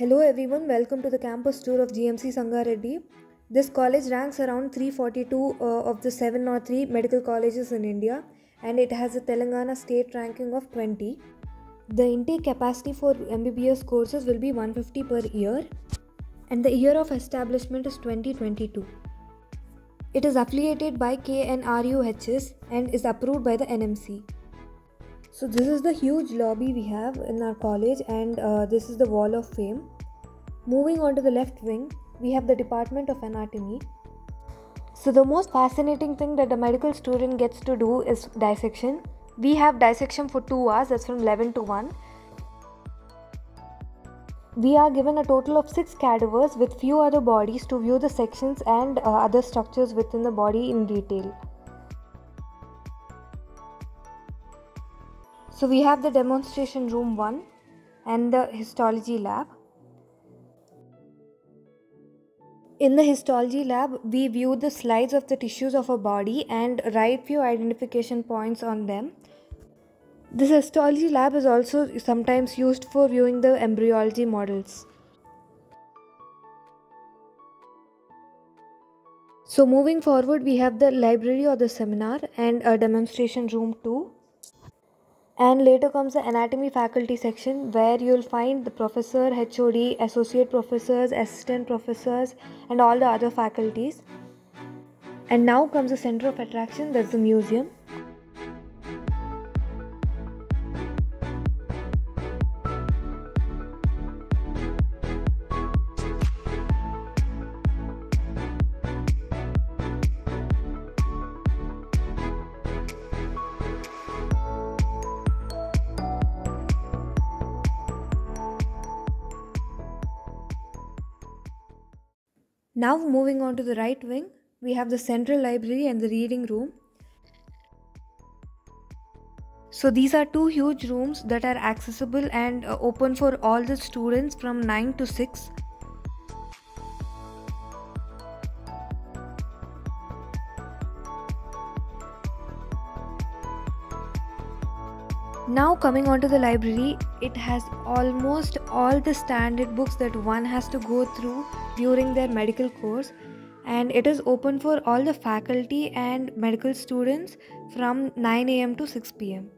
Hello everyone, welcome to the campus tour of GMC Sangareddy. This college ranks around 342 uh, of the 703 medical colleges in India and it has a Telangana state ranking of 20. The intake capacity for MBBS courses will be 150 per year and the year of establishment is 2022. It is affiliated by KNRUHS and is approved by the NMC. So this is the huge lobby we have in our college and uh, this is the wall of fame. Moving on to the left wing, we have the Department of Anatomy. So the most fascinating thing that a medical student gets to do is dissection. We have dissection for 2 hours, that's from 11 to 1. We are given a total of 6 cadavers with few other bodies to view the sections and uh, other structures within the body in detail. So we have the demonstration room 1 and the histology lab. In the histology lab, we view the slides of the tissues of a body and write few identification points on them. This histology lab is also sometimes used for viewing the embryology models. So moving forward, we have the library or the seminar and a demonstration room 2 and later comes the anatomy faculty section where you'll find the professor hod associate professors assistant professors and all the other faculties. And now comes the center of attraction that's the museum Now, moving on to the right wing, we have the central library and the reading room. So, these are two huge rooms that are accessible and uh, open for all the students from 9 to 6. Now, coming on to the library, it has almost all the standard books that one has to go through during their medical course, and it is open for all the faculty and medical students from 9 am to 6 pm.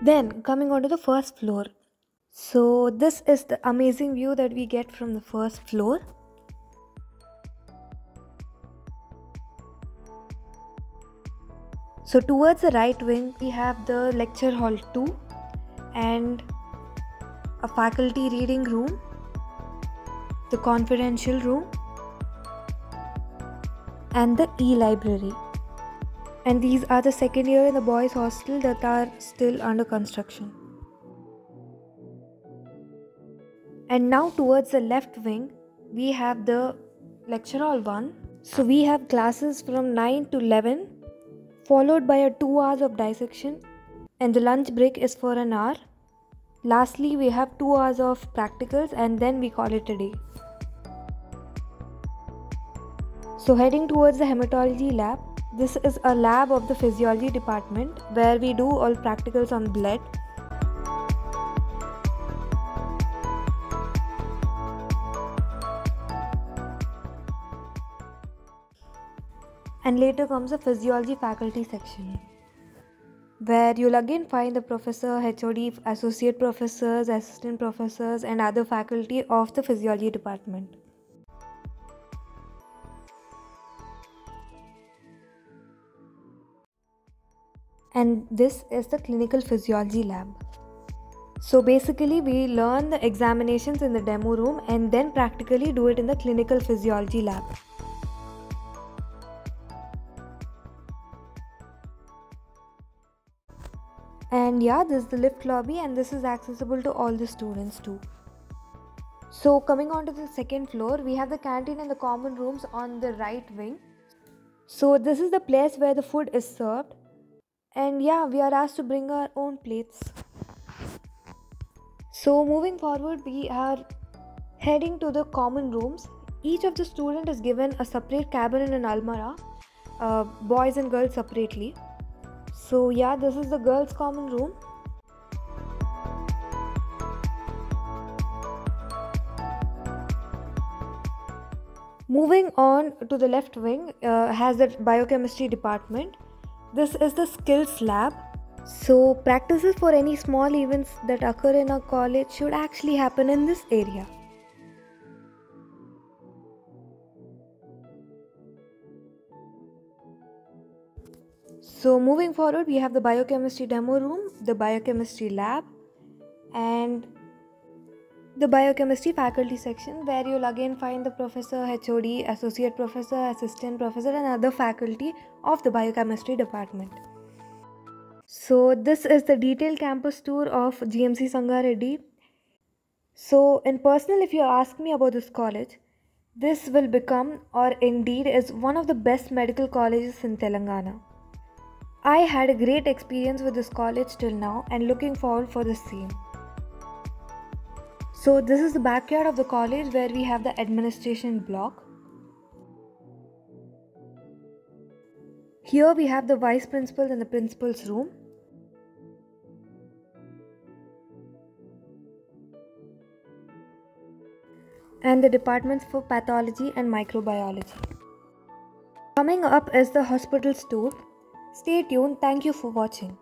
Then, coming on to the first floor. So, this is the amazing view that we get from the first floor. So towards the right wing we have the lecture hall 2 and a faculty reading room, the confidential room and the e-library. And these are the second year in the boys hostel that are still under construction. And now towards the left wing we have the lecture hall 1. So we have classes from 9 to 11 followed by a 2 hours of dissection and the lunch break is for an hour. Lastly, we have 2 hours of practicals and then we call it a day. So heading towards the hematology lab, this is a lab of the physiology department where we do all practicals on blood and later comes the physiology faculty section where you'll again find the professor, HOD, associate professors, assistant professors, and other faculty of the physiology department. And this is the clinical physiology lab. So basically, we learn the examinations in the demo room and then practically do it in the clinical physiology lab. And yeah this is the lift lobby and this is accessible to all the students too. So coming on to the second floor we have the canteen and the common rooms on the right wing. So this is the place where the food is served. And yeah we are asked to bring our own plates. So moving forward we are heading to the common rooms. Each of the student is given a separate cabin and an almara uh, boys and girls separately So, yeah, this is the girls' common room. Moving on to the left wing uh, has the biochemistry department. This is the skills lab. So, practices for any small events that occur in a college should actually happen in this area. So, moving forward, we have the biochemistry demo room, the biochemistry lab, and the biochemistry faculty section where you'll again find the professor, HOD, associate professor, assistant professor, and other faculty of the biochemistry department. So, this is the detailed campus tour of GMC Sangareddy. So, in personal, if you ask me about this college, this will become or indeed is one of the best medical colleges in Telangana. I had a great experience with this college till now and looking forward for the same. So this is the backyard of the college where we have the administration block. Here we have the vice principal and the principal's room. And the departments for pathology and microbiology. Coming up is the hospital tour Stay tuned. Thank you for watching.